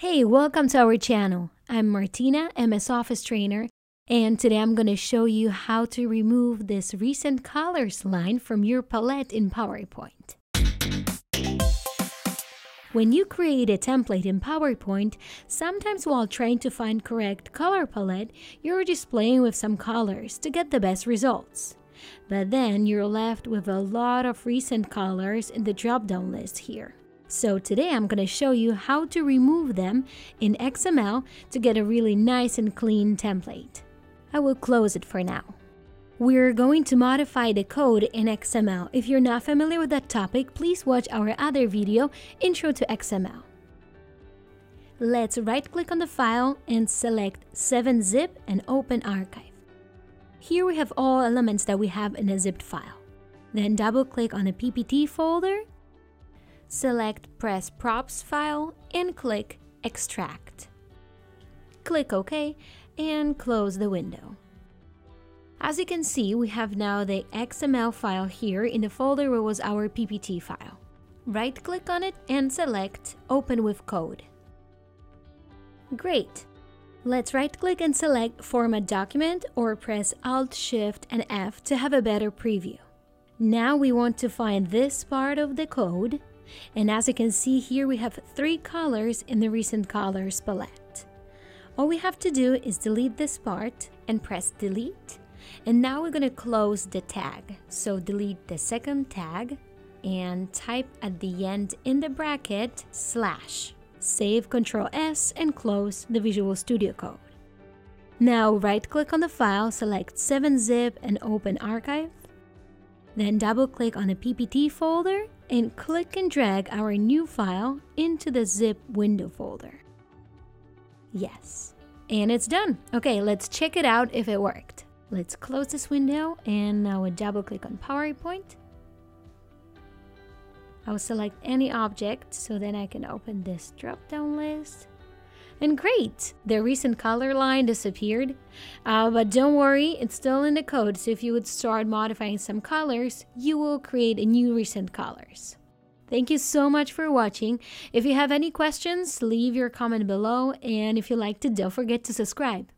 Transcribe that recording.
Hey, welcome to our channel. I'm Martina, MS Office Trainer, and today I'm going to show you how to remove this recent colors line from your palette in PowerPoint. When you create a template in PowerPoint, sometimes while trying to find correct color palette, you're just playing with some colors to get the best results. But then you're left with a lot of recent colors in the drop-down list here. So today I'm going to show you how to remove them in XML to get a really nice and clean template. I will close it for now. We're going to modify the code in XML. If you're not familiar with that topic, please watch our other video, Intro to XML. Let's right-click on the file and select 7-zip and open archive. Here we have all elements that we have in a zipped file. Then double-click on the PPT folder select presProps file and click Extract. Click OK and close the window. As you can see, we have now the XML file here in the folder where was our PPT file. Right-click on it and select Open with Code. Great! Let's right-click and select Format Document or press Alt-Shift and F to have a better preview. Now we want to find this part of the code and as you can see here, we have three colors in the recent colors palette. All we have to do is delete this part and press delete. And now we're going to close the tag. So delete the second tag and type at the end in the bracket slash. Save Ctrl S and close the Visual Studio Code. Now right click on the file, select 7-zip and open archive. Then double click on the PPT folder and click and drag our new file into the zip window folder. Yes, and it's done. Okay, let's check it out if it worked. Let's close this window and now we double click on PowerPoint. I'll select any object so then I can open this drop down list and great, the recent color line disappeared. Uh, but don't worry, it's still in the code, so if you would start modifying some colors, you will create a new recent colors. Thank you so much for watching. If you have any questions, leave your comment below, and if you liked it, don't forget to subscribe.